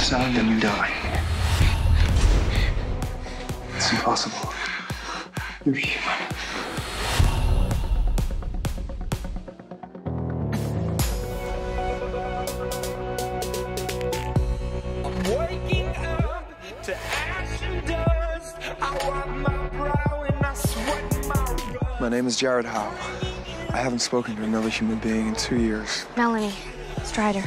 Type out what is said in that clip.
sound and you die. It's impossible. You're human. Waking up to ash and dust. I wipe my brow and I sweat my rust. My name is Jared Howe. I haven't spoken to another human being in two years. Melanie Stryder.